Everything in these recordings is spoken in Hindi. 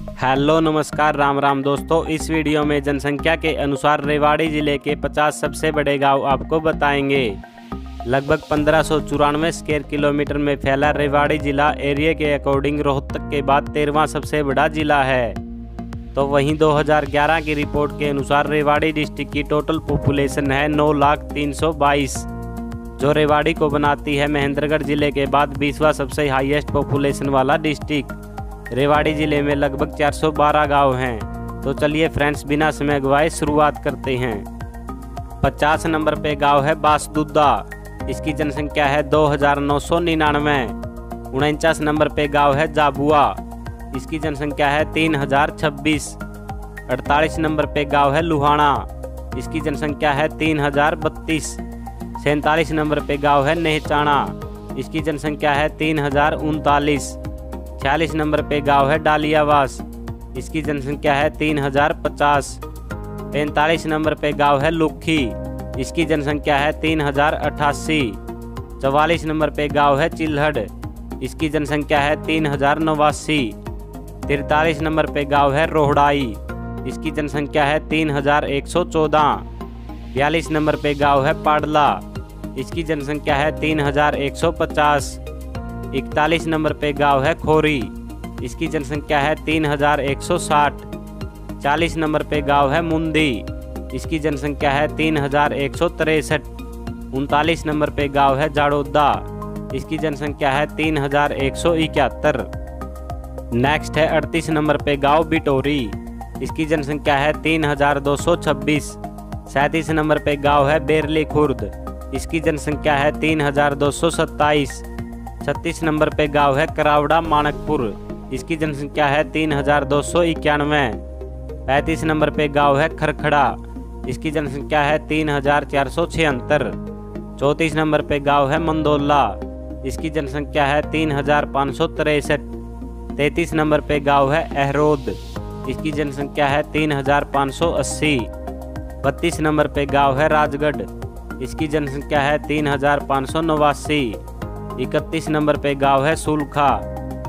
हेलो, नमस्कार, राम राम दोस्तों। इस वीडियो में जनसंख्या के अनुसार रेवाड़ी ज़िले के 50 सबसे बड़े गाँव आपको बताएँगे। लगभग पंद्रह सौ चौरानवे स्क्वेयर किलोमीटर में फैला रेवाड़ी जिला एरिया के अकॉर्डिंग रोहतक के बाद तेरहवा सबसे बड़ा जिला है। तो वहीं 2011 की रिपोर्ट के अनुसार रेवाड़ी डिस्ट्रिक्ट की टोटल पॉपुलेशन है नौ लाख तीन सौ बाईस। जो रेवाड़ी को बनाती है महेंद्रगढ़ ज़िले के बाद बीसवा सबसे हाईएस्ट पॉपुलेशन वाला डिस्ट्रिक्ट रेवाड़ी ज़िले में लगभग 412 गाँव हैं। तो चलिए फ्रेंड्स बिना समय गवाए शुरुआत करते हैं। 50 नंबर पे गाँव है बासदुद्दा। इसकी जनसंख्या है दो हज़ार नौ सौ निन्यानवे। उनचास नंबर पे गाँव है जाबुआ। इसकी जनसंख्या है तीन हज़ार छब्बीस। अड़तालीस नंबर पे गाँव है लुहाना। इसकी जनसंख्या है तीन हज़ार बत्तीस। सैंतालीस नंबर पे गाँव है नेहचाना। इसकी जनसंख्या है तीन हज़ार उनतालीस। छियालीस नंबर पे गाँव है डालियावास। इसकी जनसंख्या है तीन हज़ार पचास। पैंतालीस नंबर पे गाँव है लुखी। इसकी जनसंख्या है तीन हज़ार अट्ठासी चवालीस नंबर पे गाँव है चिल्हड़। इसकी जनसंख्या है तीन हज़ार नवासी। तिरतालीस नंबर पे गाँव है रोहड़ाई। इसकी जनसंख्या है तीन हज़ार एक सौ चौदह। बयालीस नंबर पे गाँव है पाडला। इसकी जनसंख्या है तीन हज़ार एक सौ पचास। इकतालीस नंबर पे गाँव है खोरी। इसकी जनसंख्या है तीन हज़ार एक सौ साठ। चालीस नंबर पे गाँव है मुंदी। इसकी जनसंख्या है तीन हज़ार एक सौ तिरसठ। उनतालीस नंबर पे गाँव है जाड़ोदा। इसकी जनसंख्या है तीन हज़ार एक सौ इकहत्तर नेक्स्ट है अड़तीस नंबर पे गाँव बिटोरी। इसकी जनसंख्या है तीन हज़ार दो सौ छब्बीस। सैंतीस नंबर पे गाँव है बेरली खुर्द। इसकी जनसंख्या है तीन हज़ार दो सौ सत्ताईस। छत्तीस नंबर पे गाँव है करावड़ा, मानकपुर। इसकी जनसंख्या है तीन हज़ार दो सौ इक्यानवे। पैंतीस नंबर पे गाँव है खरखड़ा। इसकी जनसंख्या है तीन हज़ार चार सौ छिहत्तर। चौंतीस नंबर पे गाँव है मंदोला। इसकी जनसंख्या है तीन हज़ार पाँच सौ तिरसठ। तैतीस नंबर पे गाँव है अहरोद। इसकी जनसंख्या है तीन हज़ार पाँच सौ अस्सी। बत्तीस नंबर पे गाँव है राजगढ़। इसकी जनसंख्या है तीन हज़ार पाँच सौ नवासी। इकतीस नंबर पे गाँव है सुलखा।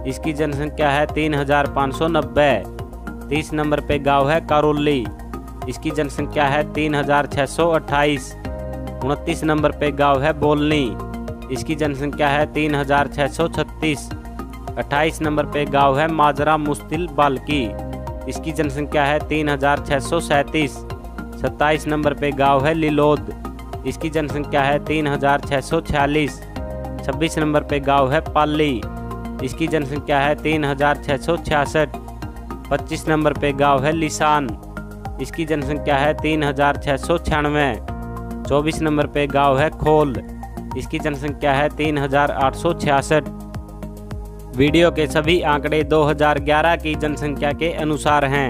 इसकी जनसंख्या है तीन हज़ार पाँच सौ नब्बे। तीस नंबर पे गाँव है कारोली। इसकी जनसंख्या है तीन हज़ार छः सौ अट्ठाईस। उनतीस नंबर पे गाँव है बोलनी। इसकी जनसंख्या है तीन हज़ार छः सौ छत्तीस। अट्ठाईस नंबर पे गाँव है माजरा मुस्तिल बालकी। इसकी जनसंख्या है तीन हज़ार छः सौ सैंतीस। सत्ताईस नंबर पे गाँव है लिलोद। इसकी जनसंख्या है तीन हज़ार छः सौ छियालीस। छब्बीस नंबर पे गाँव है पाली। इसकी जनसंख्या है तीन हज़ार छः सौ छियासठ। पच्चीस नंबर पे गाँव है लिसान। इसकी जनसंख्या है तीन हज़ार छः सौ छियानवे। चौबीस नंबर पे गाँव है खोल। इसकी जनसंख्या है तीन हज़ार आठ सौ छियासठ। वीडियो के सभी आंकड़े 2011 की जनसंख्या के अनुसार हैं।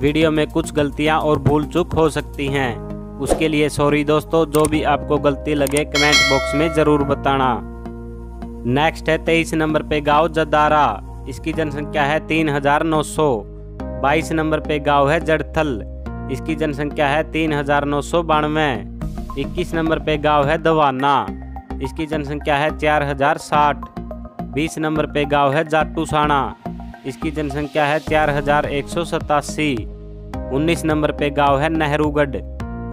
वीडियो में कुछ गलतियाँ और भूल चूक हो सकती हैं। उसके लिए सॉरी दोस्तों, जो भी आपको गलती लगे, कमेंट बॉक्स में ज़रूर बताना। नेक्स्ट है तेईस नंबर पे गाँव जदारा। इसकी जनसंख्या है तीन हज़ार नौ सौ। बाईस नंबर पे गाँव है जड़थल। इसकी जनसंख्या है तीन हज़ार नौ सौ बानवे। इक्कीस नंबर पे गाँव है दवाना। इसकी जनसंख्या है चार हज़ार साठ। बीस नंबर पे गाँव है जाटूसाना इसकी जनसंख्या है चार हज़ार एक सौ सतासी। उन्नीस नंबर पे गाँव है नेहरूगढ़।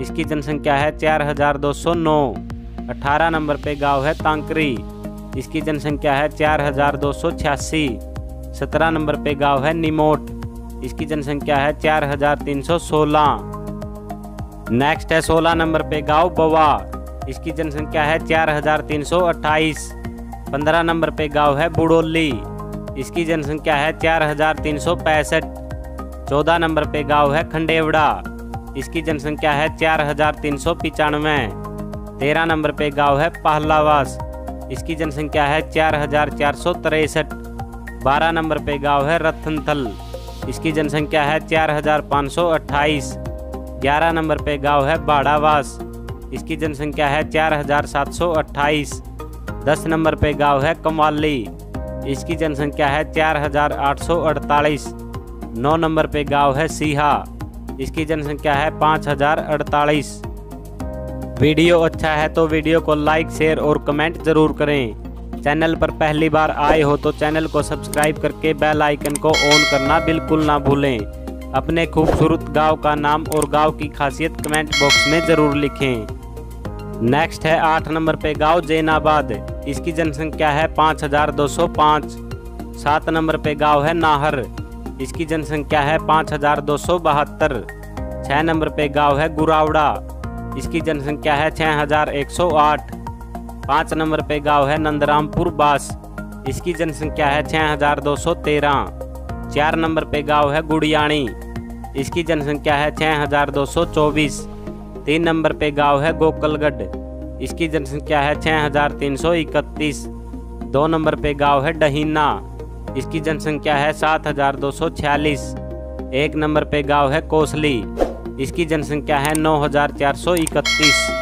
इसकी जनसंख्या है चार हज़ार दो सौ नौ। अठारह नंबर पे गाँव है तांकरी। इसकी जनसंख्या है चार हज़ार दो सौ छियासी। सत्रह नंबर पे गाँव है निमोट। इसकी जनसंख्या है चार हज़ार तीन सौ सोलह। नेक्स्ट है सोलह नंबर पे गाँव बवा। इसकी जनसंख्या है चार हज़ार तीन सौ अट्ठाईस। पंद्रह नंबर पे गाँव है बुड़ोली। इसकी जनसंख्या है चार हज़ार तीन सौ पैंसठ। चौदह नंबर पे गाँव है खंडेवड़ा। इसकी जनसंख्या है चार हज़ार तीन सौ पिचानवे। तेरह नंबर पे गाँव है पहलावास। इसकी जनसंख्या है चार हज़ार चार सौ तिरसठ। बारह नंबर पे गाँव है रतनथल। इसकी जनसंख्या है चार हज़ार पाँच सौ अट्ठाईस। ग्यारह नंबर पे गाँव है बाड़ावास। इसकी जनसंख्या है चार हज़ार सात सौ अट्ठाईस। दस नंबर पे गाँव है कमाली इसकी जनसंख्या है चार हज़ार आठ सौ अड़तालीस। नौ नंबर पे गाँव है सीहा। इसकी जनसंख्या है पाँच हज़ार अड़तालीस। वीडियो अच्छा है तो वीडियो को लाइक, शेयर और कमेंट ज़रूर करें। चैनल पर पहली बार आए हो तो चैनल को सब्सक्राइब करके बेल आइकन को ऑन करना बिल्कुल ना भूलें। अपने खूबसूरत गाँव का नाम और गाँव की खासियत कमेंट बॉक्स में ज़रूर लिखें। नेक्स्ट है आठ नंबर पे गाँव जैनाबाद। इसकी जनसंख्या है पाँच हज़ार दो सौ पाँच। सात नंबर पे गाँव है नाहर। इसकी जनसंख्या है पाँच हज़ार दो सौ बहत्तर। छः नंबर पे गाँव है गुरावड़ा। इसकी जनसंख्या है छः हज़ार एक सौ आठ। पाँच नंबर पे गाँव है नंदरामपुर बास। इसकी जनसंख्या है छः हज़ार दो सौ तेरह। चार नंबर पे गाँव है गुड़ियाणी। इसकी जनसंख्या है छः हज़ार दो सौ चौबीस। तीन नंबर पे गाँव है गोकलगढ़। इसकी जनसंख्या है छः हज़ार तीन सौ इकतीस। दो नंबर पे गाँव है डहीना। इसकी जनसंख्या है सात हज़ार दो सौ छियालीस। एक नंबर पे गाँव है कोसली। इसकी जनसंख्या है नौ हज़ार चार सौ इकतीस।